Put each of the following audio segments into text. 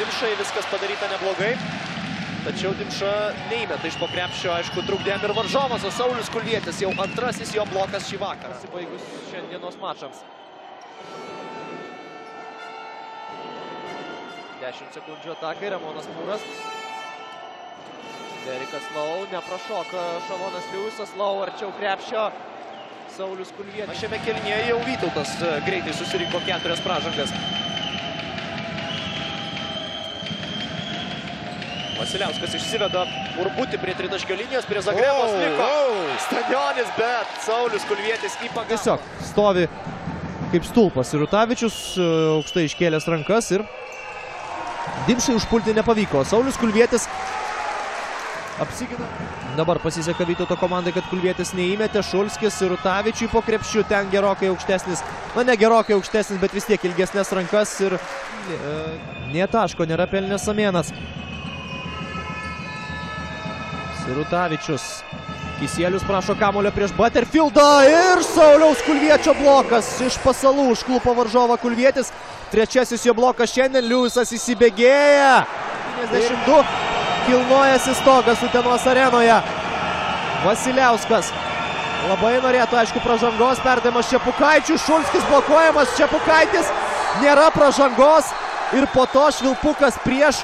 Dimšai viskas padaryta neblogai. Tačiau Dimša neįmeta iš po krepšio, aišku, trukdėm ir varžovas, o Saulis Kulvietis jau antrasis jo blokas šį vakarą. Pasibaigus šiandienos mačams. 10 sekundžių atakai, Ramonas Mūras. Derikas Lau, neprašoka Šavonas Liujisas, Lau arčiau krepšio. Saulius Kulvietis. Šiame kelnyje jau Vytautas e, greitai susirinko keturias pražangas. Vasiliauskas išsiveda Urbutį prie tritaškio linijos, prie Zagrebos Wow, liko. wow. Stadionis, bet Saulius Kulvietis į pagalbą. Tiesiog stovi kaip stulpas ir Rutavičius e, aukštai iškėlęs rankas ir Dimšai užpulti nepavyko. Saulis Kulvietis apsigina. Dabar pasiseka Vytauto komandai, kad Kulvietis neįmetė. Šulskis ir Rutavičiui po krepšių ten gerokai aukštesnis. Na, ne gerokai aukštesnis, bet vis tiek ilgesnės rankas ir e, nie taško nėra pelnęs Samienas. Sirutavičius. Kisielius prašo kamulio prieš Butterfieldą ir Sauliaus Kulviečio blokas iš pasalų užklupo varžovą Kulvietis. Trečiasis jo blokas šiandien, Liujisas įsibėgėja. 52 kilnojasi stogas Utenos arenoje. Vasiliauskas labai norėtų, aišku, pražangos perdavimas Čepukaičių. Šulskis blokuojamas, Čepukaitis nėra pražangos ir po to Švilpukas prieš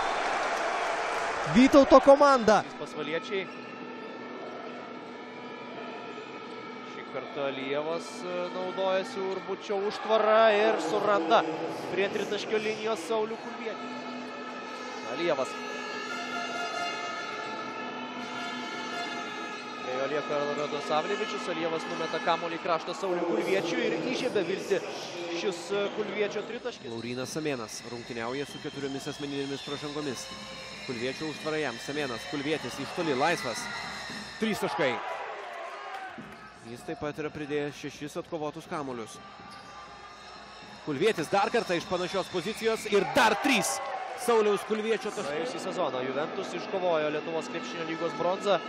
Vytauto komandą. Pasvaliečiai. Šį kartą Lievas e, naudojasi Urbučio užtvarą ir suranda prie tritaškio linijos Saulių Kulvietį. Lievas. Prie jo lieka Radosavljevičius, Alievas numeta kamuolį kraštą Saulių Kulviečių ir įžiebė vilti šis e, Kulviečio tritaškis. Laurinas Samėnas rungtyniauja su keturiomis asmeninėmis pražangomis. Kulviečio užtvara jam. Samėnas, Kulvietis iš toli, laisvas. Trys taškai. Jis taip pat yra pridėjęs šešis atkovotus kamuolius. Kulvietis dar kartą iš panašios pozicijos ir dar trys. Sauliaus Kulviečio taškai. Praėjusį sezoną Juventus iškovojo Lietuvos krepšinio lygos bronzą.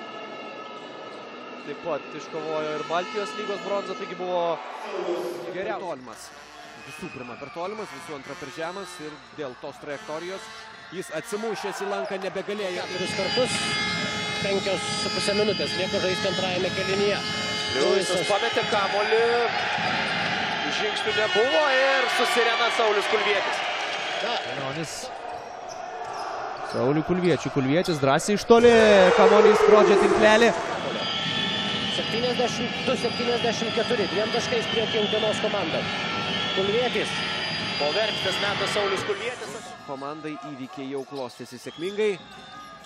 Taip pat iškovojo ir Baltijos lygos bronzą, taigi buvo geriausias. tolimas. Visų pirma per tolimas, visų antra per žemas ir dėl tos trajektorijos jis atsimušęs į lanką nebegalėjo. keturis kartus, penkios su pusė minutės lieka žaisti antrajame kelinyje. Liujisas pametė kamolį, žingsnių nebuvo ir susirena Saulis Kulvietis. Kelionis. Saulių Kulviečių. Kulvietis drąsiai iš toli. Kamuolys skrodžia tinklelį. 72-74, dviem taškais priekį Utenos komanda. Kulvietis, Po verkštės metas Saulis Kulvietis. Komandai įvykiai jau klostėsi sėkmingai.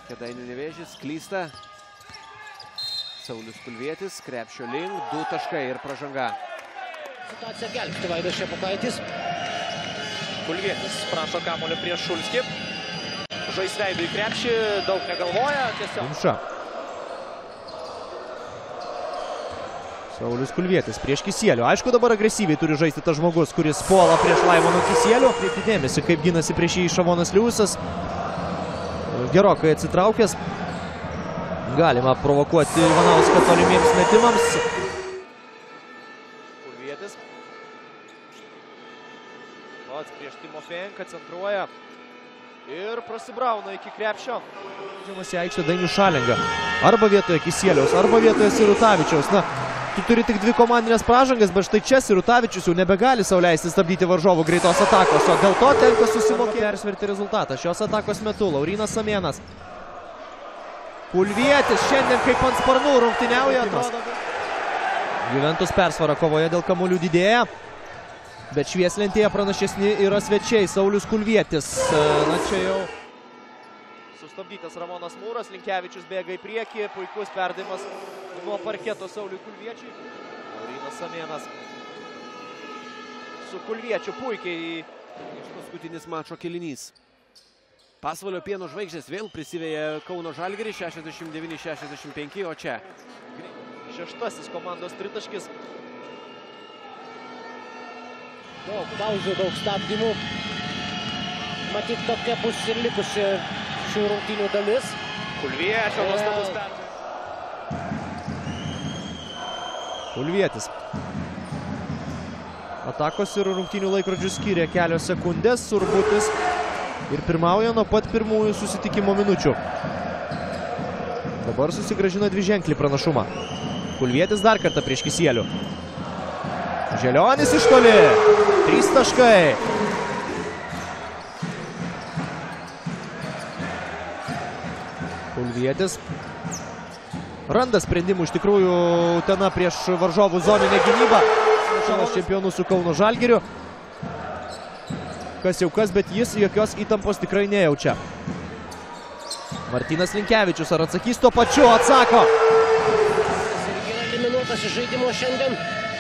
Kedainių nevėžys klysta. Saulis Kulvietis, krepšio link, du taškai ir pražanga. situacija gelbsti Vaidas Šepukaitis. Kulvietis prašo kamolio prieš Šulskį. Žais veidų į krepšį, daug negalvoja, tiesiog. Imša. Saulius Kulvietis prieš Kisielių. Aišku, dabar agresyviai turi žaisti tas žmogus, kuris puola prieš Laimoną Kisielių. Kreipti dėmesį, kaip ginasi prieš jį Šavonas Liujisas. Gerokai atsitraukęs. Galima provokuoti Ivanauską tolimiems metimams. Kulvietis. Pats prieš Timofenką centruoja. Ir prasibrauna iki krepšio. Žemas į aikštę Dainių Šalengą. Arba vietoje Kisieliaus, arba vietoje Sirutavičiaus. Na, tu turi tik dvi komandinės pražangas, bet štai čia Sirutavičius jau nebegali sauliaisti stabdyti varžovų greitos atakos, o dėl to tenka susimokėti persverti rezultatą. Šios atakos metu Laurinas Samienas. Kulvietis šiandien kaip ant sparnų rungtyniauja. Juventus persvara kovoje dėl kamuolių didėja. Bet švieslentėje pranašesni yra svečiai. Saulius Kulvietis. Na čia jau Sustabdytas Ramonas Mūras, Linkevičius bėga į priekį, puikus perdavimas nuo parketo Sauliui Kulviečiui. Laurinas Samienas su Kulviečiu puikiai Iš paskutinis mačo kelinys. Pasvalio pieno žvaigždės vėl prisiveja Kauno Žalgirį 69-65, o čia šeštasis komandos tritaškis. Daug pauzių, daug stabdymų. Matyt, tokia bus ir likusi šių rungtynių dalis. Kulviečio nuostabus Vėl. perdavimas. Kulvietis. Atakos ir rungtynių laikrodžių skyrė kelios sekundės. Urbutis ir pirmauja nuo pat pirmųjų susitikimo minučių. Dabar susigražino dvi ženklį pranašumą. Kulvietis dar kartą prieš Kisielių. Želionis iš toli. Trys taškai. Kulvietis. Randa sprendimų iš tikrųjų Utena prieš varžovų zoninę gynybą. Šalas čempionų su Kauno Žalgiriu. Kas jau kas, bet jis jokios įtampos tikrai nejaučia. Martinas Linkevičius ar atsakys tuo pačiu? Atsako. Irgi yra eliminuotas iš žaidimo šiandien.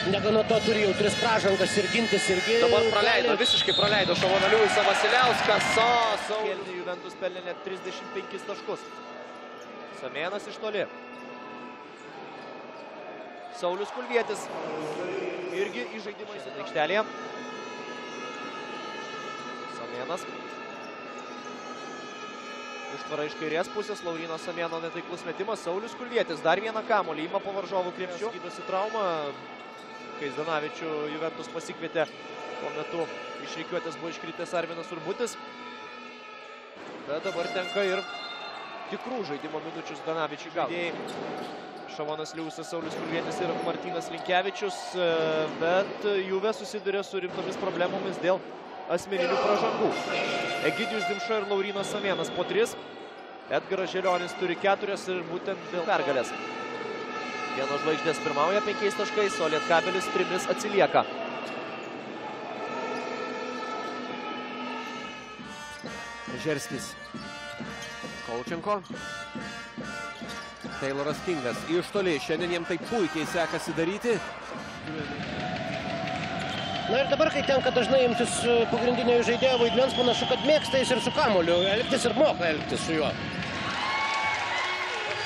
Negana to turi jau tris pražangas ir gintis irgi. Dabar praleido, visiškai praleido Šavoną Liujisą Vasiliauskas. O, Saulius. Kelnių Juventus pelnė net 35 taškus. Samėnas iš toli. Saulius Kulvietis. Irgi į žaidimą įsidė aikštelėje. Samėnas. Užtvara iš kairės pusės, Laurino Samėno netaiklus metimas, Saulius Kulvietis dar vieną kamolį įma po varžovų krepšių. Gydosi traumą, kai Zdanavičių Juventus pasikvietė, tuo metu iš reikiuotės buvo iškritęs Arminas Urbutis. Bet dabar tenka ir tikrų žaidimo minučių Zdanavičiui gauti. Šavonas Liūsas, Saulis Kulvietis ir Martynas Linkevičius, e, bet Juve susiduria su rimtomis problemomis dėl asmeninių pražangų. Egidijus Dimša ir Laurinas Samėnas po tris. Edgaras Želionis turi keturias ir būtent dėl pergalės. Vienos žvaigždės pirmauja penkiais taškais, o Lietkabelis trimis atsilieka. Žerskis. Kolčenko. Tayloras Kingas. Iš toli. Šiandien jiem tai puikiai sekasi daryti. Na ir dabar, kai tenka dažnai imtis e, pagrindinio žaidėjo vaidmens, panašu, kad mėgsta jis ir su kamoliu elgtis ir moka elgtis su juo.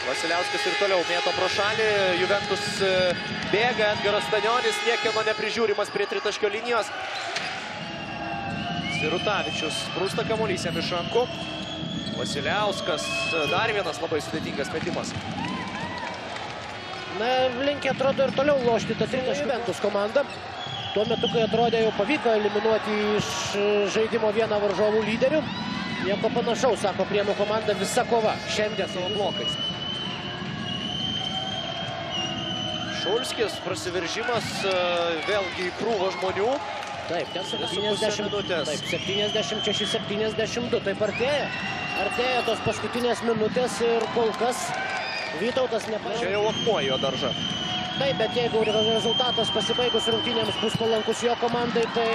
Vasiliauskas ir toliau mėto pro šalį, Juventus e, bėga, Edgaras Stanionis niekieno neprižiūrimas prie tritaškio linijos. Sirutavičius sprūsta kamuolys jam iš rankų. Vasiliauskas, dar vienas labai sudėtingas metimas. Na, linkia atrodo ir toliau lošti tą tritaškį Juventus komandą. Tuo metu, kai atrodė jau pavyko eliminuoti iš e, žaidimo vieną varžovų lyderių, nieko panašaus, sako Prienų komanda, visa kova šiandien savo blokais. Šulskis, prasiveržimas, e, vėlgi į krūvą žmonių. Taip, ten Dvi su puse 70 minutės. Taip, 76, 72, taip artėja. Artėja tos paskutinės minutės ir kol kas Vytautas Čia nepažino. jau akmuo jo daržą. Taip, bet jeigu rezultatas pasibaigus rungtynėms bus palankus jo komandai, tai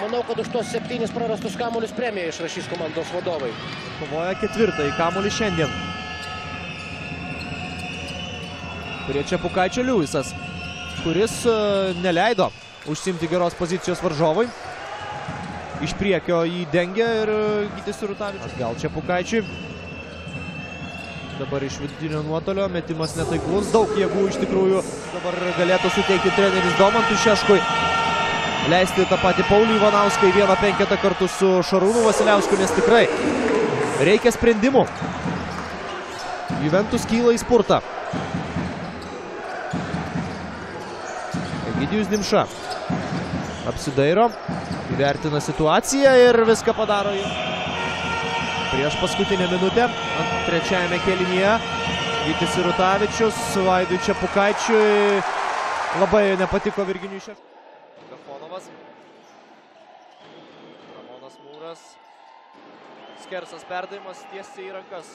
manau, kad už tos septynis prarastus kamuolius premiją išrašys komandos vadovai. Kovoja ketvirtąjį kamuolį šiandien. Prie Čiapukaičio Liujisas, kuris e, neleido užsimti geros pozicijos varžovui. Iš priekio jį dengia ir e, Gytis Rutavičius. Gal Čiapukaičiui. Dabar iš vidutinio nuotolio metimas netaiklus. Daug jėgų iš tikrųjų dabar galėtų suteikti treneris Domantui Šeškui. Leisti tą patį Paulių Ivanauską į vieną penketą kartu su Šarūnu Vasiliausku, nes tikrai reikia sprendimų. Juventus kyla į spurtą. Egidijus Dimša apsidairo, įvertina situaciją ir viską padaro jau. Prieš paskutinę minutę, trečiajame kėlinyje, Gytis Irutavičius, Vaidui Čiapukaičiui labai nepatiko Virginijui Šeškui. Gafonovas. Ramonas Mūras. Skersas perdavimas tiesiai į rankas